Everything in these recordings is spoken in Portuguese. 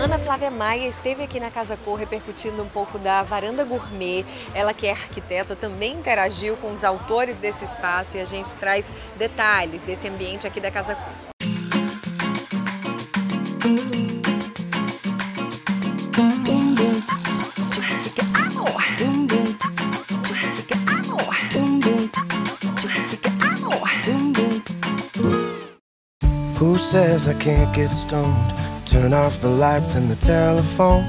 Ana Flávia Maia esteve aqui na Casa Cor repercutindo um pouco da varanda gourmet. Ela que é arquiteta também interagiu com os autores desse espaço e a gente traz detalhes desse ambiente aqui da Casa Cor. Who says I can't get stoned? Turn off the lights and the telephone.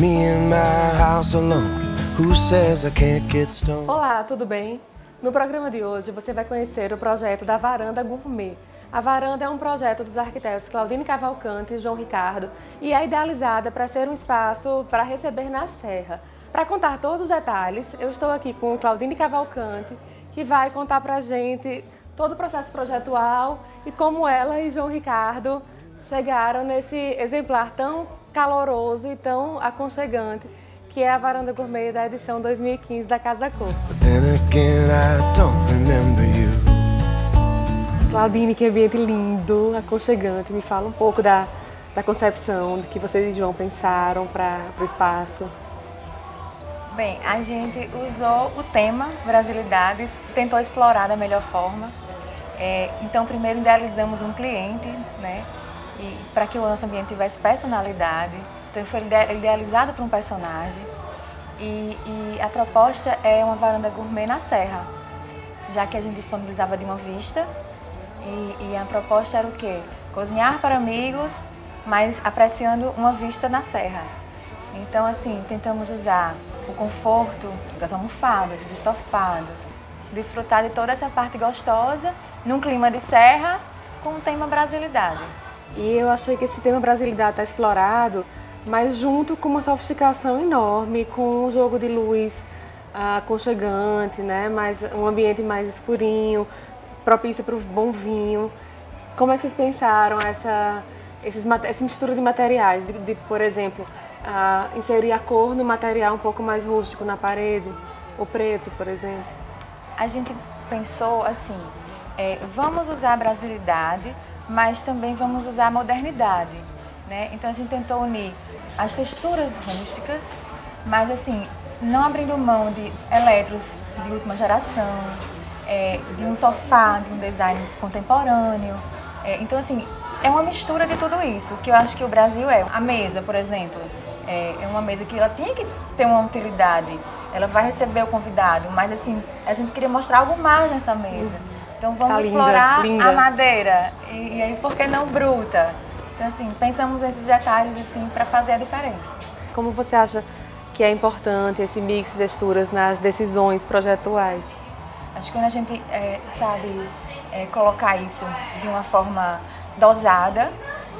Me my house alone. Who says I can't get stoned? Olá, tudo bem? No programa de hoje você vai conhecer o projeto da Varanda Gourmet. A Varanda é um projeto dos arquitetos Claudine Cavalcante e João Ricardo e é idealizada para ser um espaço para receber na Serra. Para contar todos os detalhes, eu estou aqui com Claudine Cavalcante, que vai contar para a gente todo o processo projetual e como ela e João Ricardo chegaram nesse exemplar tão caloroso e tão aconchegante que é a Varanda Gourmet da edição 2015 da Casa Cor. Then again, I don't remember you. Claudine, que ambiente lindo, aconchegante. Me fala um pouco da, da concepção que vocês e João pensaram para o espaço. Bem, a gente usou o tema Brasilidades, tentou explorar da melhor forma. É, então, primeiro idealizamos um cliente, né? E para que o nosso ambiente tivesse personalidade. Então, foi ide- idealizado para um personagem. E, e a proposta é uma varanda gourmet na serra, já que a gente disponibilizava de uma vista. E, e a proposta era o quê? Cozinhar para amigos, mas apreciando uma vista na serra. Então, assim, tentamos usar o conforto das almofadas, dos estofados, desfrutar de toda essa parte gostosa, num clima de serra, com o tema brasilidade. E eu achei que esse tema brasilidade está explorado, mas junto com uma sofisticação enorme, com um jogo de luz ah, aconchegante, né? mais, um ambiente mais escurinho, propício para o bom vinho. Como é que vocês pensaram essa, esses, essa mistura de materiais? De, de, por exemplo, ah, inserir a cor no material um pouco mais rústico na parede, o preto, por exemplo. A gente pensou assim, é, vamos usar a brasilidade, mas também vamos usar a modernidade. Né? Então a gente tentou unir as texturas rústicas, mas assim, não abrindo mão de eletros de última geração, é, de um sofá, de um design contemporâneo. É, então assim, é uma mistura de tudo isso, que eu acho que o Brasil é. A mesa, por exemplo, é, é uma mesa que ela tinha que ter uma utilidade. Ela vai receber o convidado, mas assim, a gente queria mostrar algo mais nessa mesa. Então vamos Tá linda, explorar linda. a madeira e, e aí por que não bruta? Então assim, pensamos nesses detalhes assim para fazer a diferença. Como você acha que é importante esse mix de texturas nas decisões projetuais? Acho que quando a gente é, sabe é, colocar isso de uma forma dosada,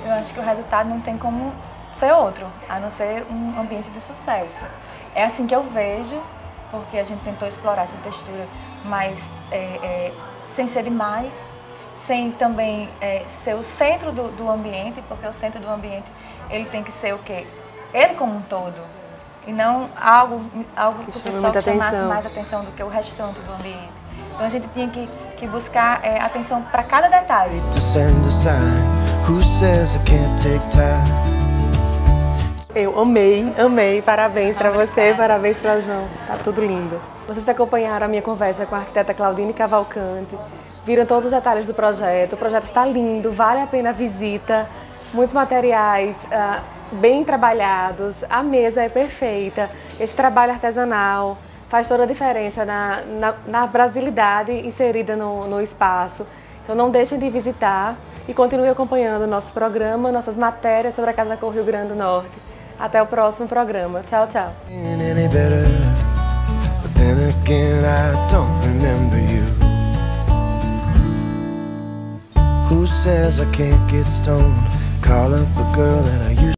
eu acho que o resultado não tem como ser outro, a não ser um ambiente de sucesso. É assim que eu vejo, porque a gente tentou explorar essa textura, mas é, é, sem ser demais, sem também é, ser o centro do, do ambiente, porque o centro do ambiente ele tem que ser o quê? Ele como um todo. E não algo, algo Que por si chame só que chamasse atenção. mais atenção do que o restante do ambiente. Então a gente tinha que, que buscar é, atenção para cada detalhe. Eu amei, amei. Parabéns para você, parabéns para João. Tá tudo lindo. Vocês acompanharam a minha conversa com a arquiteta Claudine Cavalcante. Viram todos os detalhes do projeto. O projeto está lindo, vale a pena a visita. Muitos materiais ah, bem trabalhados. A mesa é perfeita. Esse trabalho artesanal faz toda a diferença na, na, na brasilidade inserida no, no espaço. Então não deixem de visitar e continue acompanhando nosso programa, nossas matérias sobre a Casa Cor Rio Grande do Norte. Até o próximo programa. Tchau, tchau. Who says I can't get stoned? Call up a girl that I used